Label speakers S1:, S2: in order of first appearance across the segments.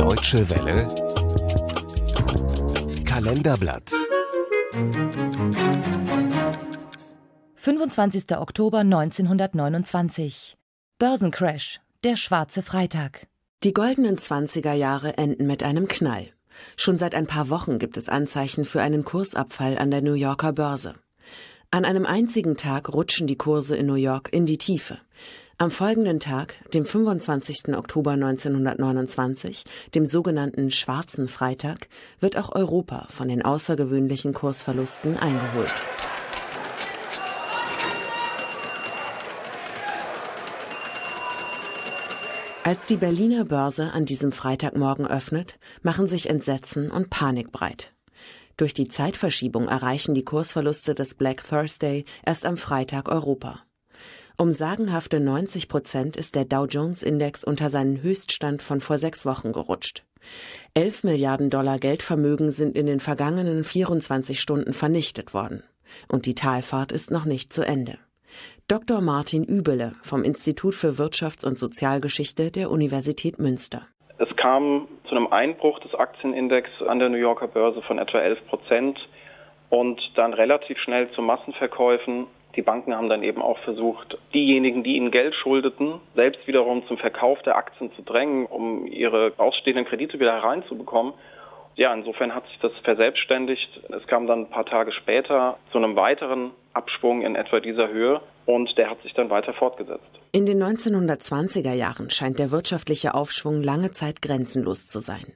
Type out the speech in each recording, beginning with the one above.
S1: Deutsche Welle Kalenderblatt
S2: 25. Oktober 1929 Börsencrash, der schwarze Freitag.
S3: Die goldenen 20er Jahre enden mit einem Knall. Schon seit ein paar Wochen gibt es Anzeichen für einen Kursabfall an der New Yorker Börse. An einem einzigen Tag rutschen die Kurse in New York in die Tiefe. Am folgenden Tag, dem 25. Oktober 1929, dem sogenannten Schwarzen Freitag, wird auch Europa von den außergewöhnlichen Kursverlusten eingeholt. Als die Berliner Börse an diesem Freitagmorgen öffnet, machen sich Entsetzen und Panik breit. Durch die Zeitverschiebung erreichen die Kursverluste des Black Thursday erst am Freitag Europa. Um sagenhafte 90 Prozent ist der Dow Jones Index unter seinen Höchststand von vor sechs Wochen gerutscht. 11 Milliarden Dollar Geldvermögen sind in den vergangenen 24 Stunden vernichtet worden. Und die Talfahrt ist noch nicht zu Ende. Dr. Martin Übele vom Institut für Wirtschafts- und Sozialgeschichte der Universität Münster.
S4: Es kam zu einem Einbruch des Aktienindex an der New Yorker Börse von etwa 11 Prozent und dann relativ schnell zu Massenverkäufen die Banken haben dann eben auch versucht, diejenigen, die ihnen Geld schuldeten, selbst wiederum zum Verkauf der Aktien zu drängen, um ihre ausstehenden Kredite wieder hereinzubekommen. Ja, insofern hat sich das verselbstständigt. Es kam dann ein paar Tage später zu einem weiteren Abschwung in etwa dieser Höhe und der hat sich dann weiter fortgesetzt.
S3: In den 1920er Jahren scheint der wirtschaftliche Aufschwung lange Zeit grenzenlos zu sein.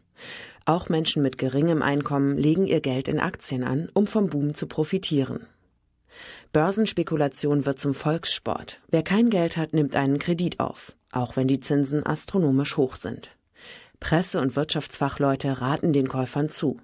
S3: Auch Menschen mit geringem Einkommen legen ihr Geld in Aktien an, um vom Boom zu profitieren. Börsenspekulation wird zum Volkssport. Wer kein Geld hat, nimmt einen Kredit auf, auch wenn die Zinsen astronomisch hoch sind. Presse- und Wirtschaftsfachleute raten den Käufern zu.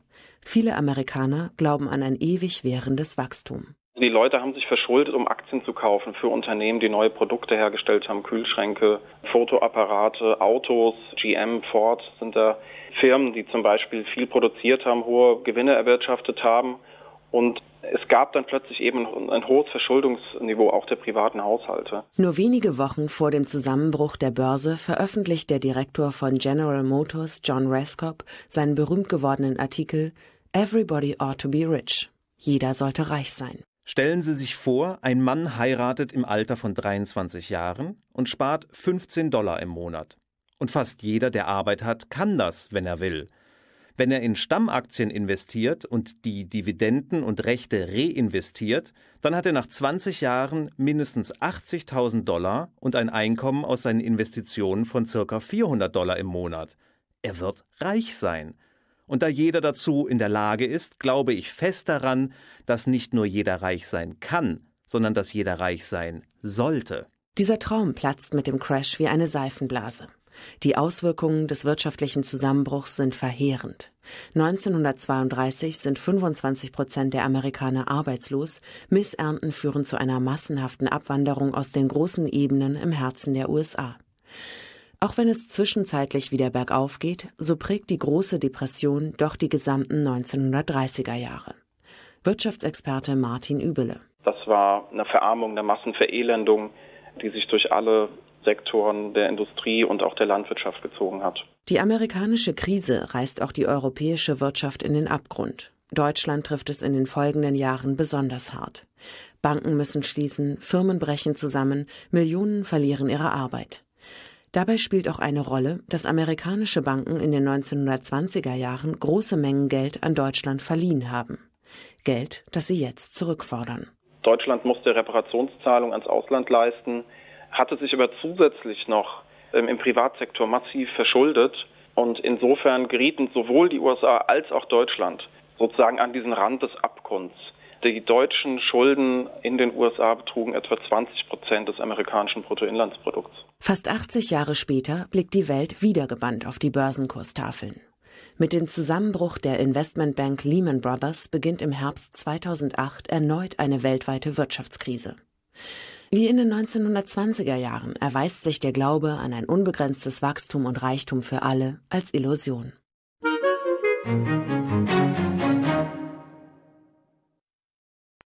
S3: Viele Amerikaner glauben an ein ewig währendes Wachstum.
S4: Die Leute haben sich verschuldet, um Aktien zu kaufen für Unternehmen, die neue Produkte hergestellt haben, Kühlschränke, Fotoapparate, Autos, GM, Ford sind da Firmen, die zum Beispiel viel produziert haben, hohe Gewinne erwirtschaftet haben und es gab dann plötzlich eben ein hohes Verschuldungsniveau auch der privaten Haushalte.
S3: Nur wenige Wochen vor dem Zusammenbruch der Börse veröffentlicht der Direktor von General Motors, John Raskop, seinen berühmt gewordenen Artikel Everybody ought to be rich. Jeder sollte reich sein.
S5: Stellen Sie sich vor, ein Mann heiratet im Alter von 23 Jahren und spart 15 Dollar im Monat. Und fast jeder, der Arbeit hat, kann das, wenn er will. Wenn er in Stammaktien investiert und die Dividenden und Rechte reinvestiert, dann hat er nach 20 Jahren mindestens 80.000 Dollar und ein Einkommen aus seinen Investitionen von ca. 400 Dollar im Monat. Er wird reich sein. Und da jeder dazu in der Lage ist, glaube ich fest daran, dass nicht nur jeder reich sein kann, sondern dass jeder reich sein sollte.
S3: Dieser Traum platzt mit dem Crash wie eine Seifenblase. Die Auswirkungen des wirtschaftlichen Zusammenbruchs sind verheerend. 1932 sind 25 Prozent der Amerikaner arbeitslos, Missernten führen zu einer massenhaften Abwanderung aus den großen Ebenen im Herzen der USA. Auch wenn es zwischenzeitlich wieder bergauf geht, so prägt die große Depression doch die gesamten 1930er Jahre. Wirtschaftsexperte Martin Übele.
S4: Das war eine Verarmung, eine Massenverelendung, die sich durch alle Sektoren der Industrie und auch der Landwirtschaft gezogen hat.
S3: Die amerikanische Krise reißt auch die europäische Wirtschaft in den Abgrund. Deutschland trifft es in den folgenden Jahren besonders hart. Banken müssen schließen, Firmen brechen zusammen, Millionen verlieren ihre Arbeit. Dabei spielt auch eine Rolle, dass amerikanische Banken in den 1920er Jahren große Mengen Geld an Deutschland verliehen haben. Geld, das sie jetzt zurückfordern.
S4: Deutschland musste Reparationszahlungen ans Ausland leisten hatte sich aber zusätzlich noch ähm, im Privatsektor massiv verschuldet. Und insofern gerieten sowohl die USA als auch Deutschland sozusagen an diesen Rand des Abgrunds. Die deutschen Schulden in den USA betrugen etwa 20 Prozent des amerikanischen Bruttoinlandsprodukts.
S3: Fast 80 Jahre später blickt die Welt wieder gebannt auf die Börsenkurstafeln. Mit dem Zusammenbruch der Investmentbank Lehman Brothers beginnt im Herbst 2008 erneut eine weltweite Wirtschaftskrise. Wie in den 1920er Jahren erweist sich der Glaube an ein unbegrenztes Wachstum und Reichtum für alle als Illusion. Musik